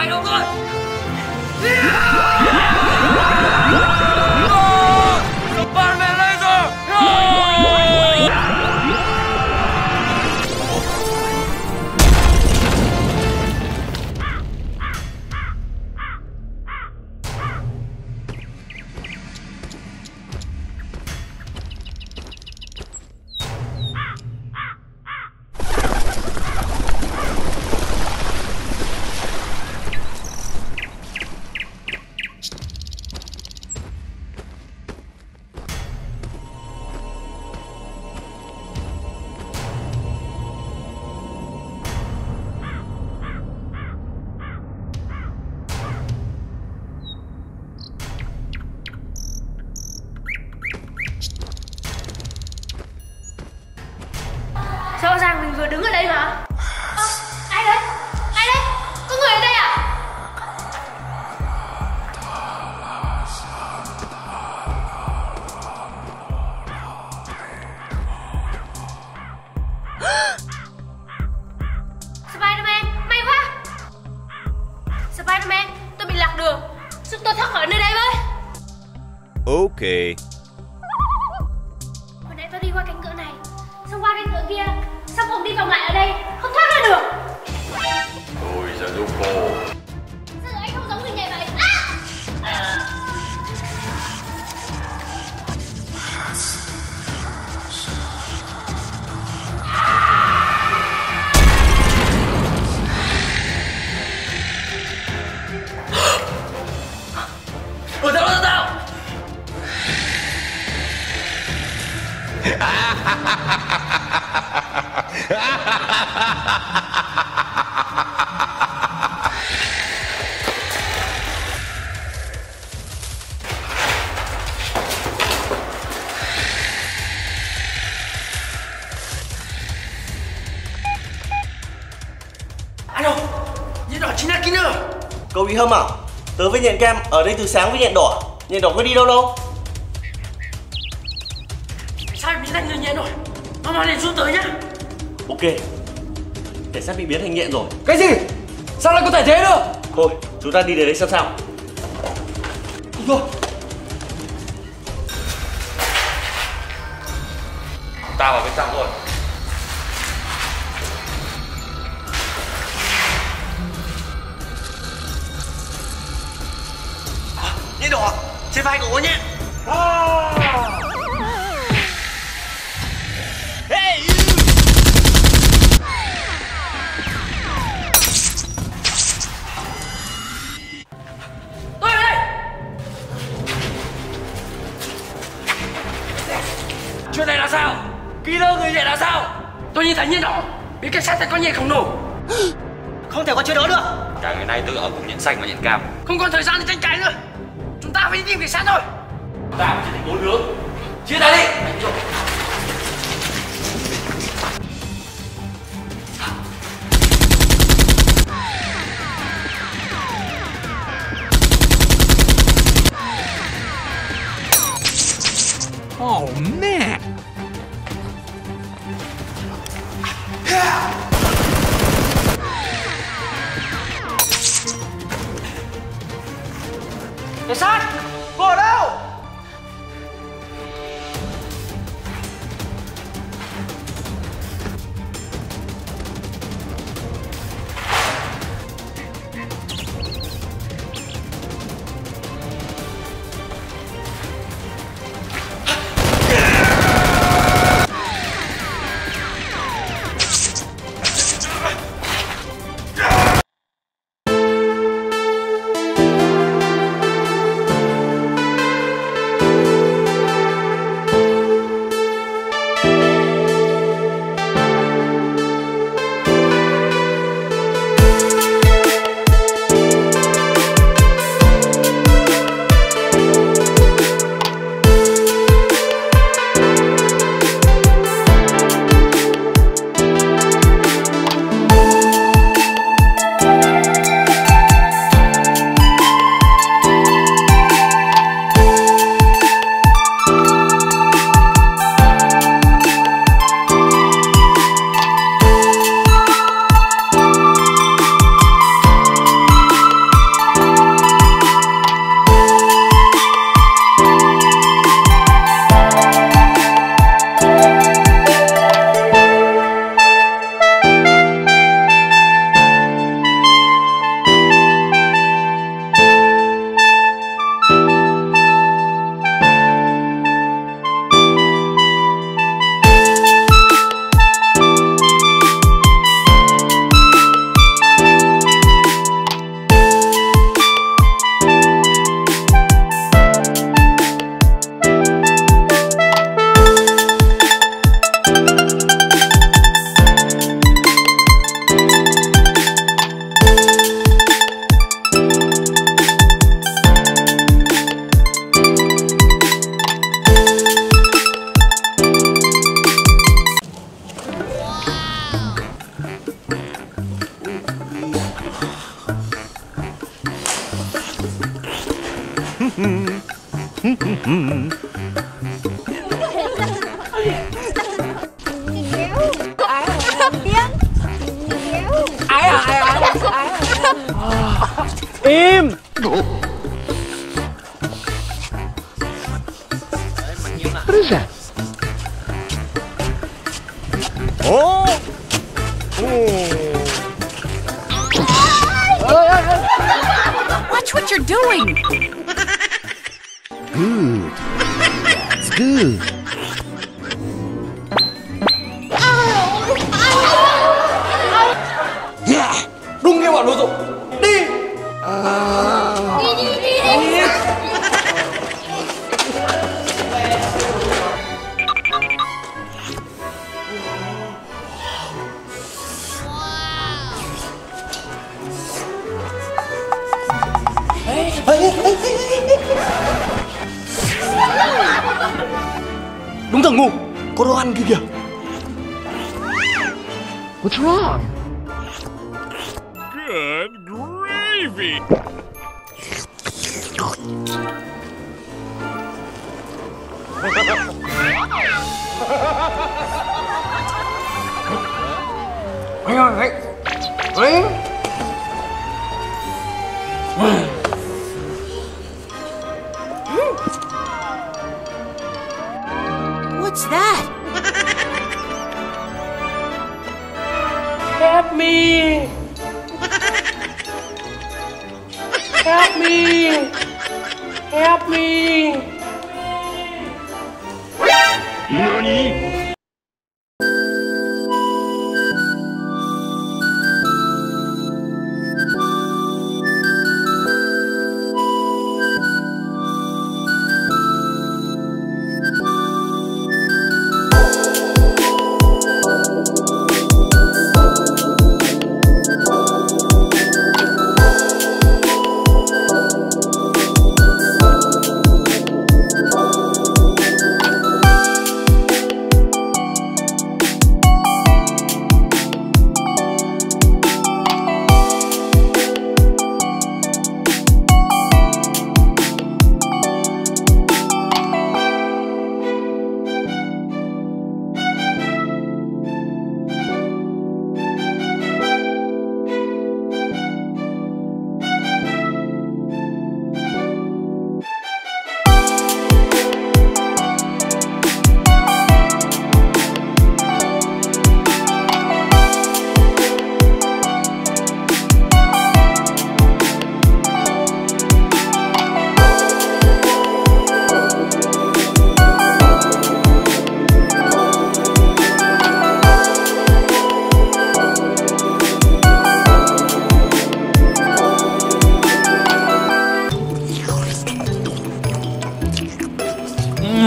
vài đâu Okay. Hồi nãy tôi đi qua cánh cửa này Xong qua cánh cửa kia Xong vòng đi vòng lại ở đây? Không thoát ra được. Ôi giời đâu cô Alo, nhện đỏ chính là kia nữa Cậu bị hâm à? Tớ với nhện kem ở đây từ sáng với nhện đỏ. Nhện đỏ có đi đâu đâu? Sao bị đánh người nhện rồi Nó mau lên xuống tới nhá. Ok Cảnh sát bị biến thành nhện rồi. Cái gì? Sao lại có thể thế được? Thôi chúng ta đi đến đấy xem sao. Rồi. Ta vào bên trong rồi Nhện đỏ. Trên vai cậu có nhện Tôi sao? Killer người nhện là sao? Tôi nhìn thấy nhện đỏ Biết cảnh sát thấy có nhện khổng lồ Không thể có chuyện đó được. Cả ngày nay tôi ở cùng nhện xanh và nhện cam. Không còn thời gian để tranh cãi nữa. Chúng ta phải đi tìm cảnh sát thôi. Ta phải chia thành bốn hướng. Chia tay đi. Oh tim What is that? Oh! Oh! Watch what you're doing! Good. it's good. Yeah! Đúng như bọn đối dụng Thằng ngu. Có đồ ăn kia kìa. What's wrong? Anh ơi anh Anh Help me. Help me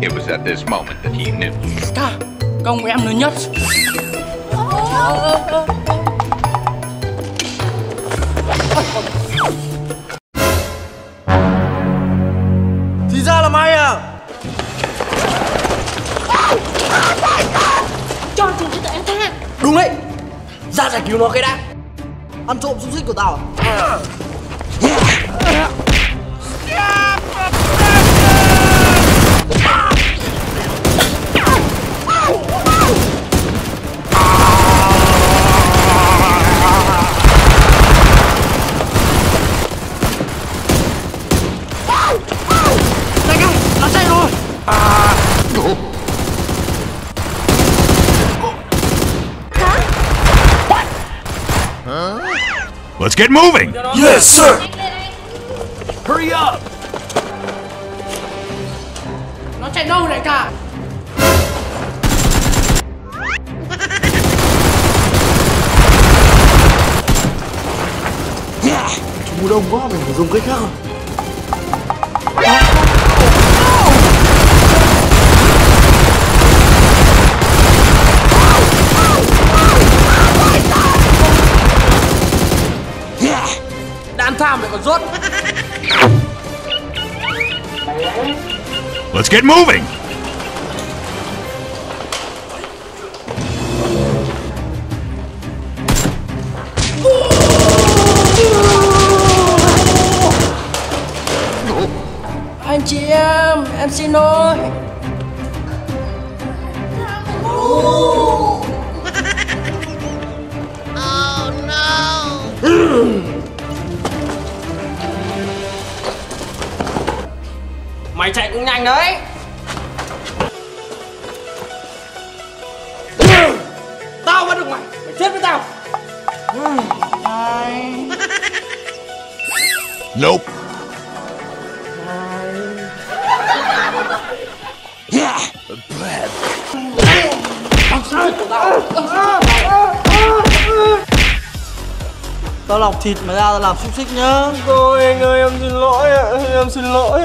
It was at this moment that he knew. Công em lớn nhất nó cái đã Ăn trộm xúc xích của tao à? Ờ. get moving! Yes, sir! Hurry up! No! Tu voulais en voir, mais ils ont précaire! Khác Đạn tham lại còn rốt Let's get moving! Anh chị em, em xin lỗi Mày chạy cũng nhanh đấy. Tao bắt được mày, mày chết với tao. Nope. Tao lọc thịt mà ra tao làm xúc xích nhá. Thôi anh ơi em xin lỗi ạ Em xin lỗi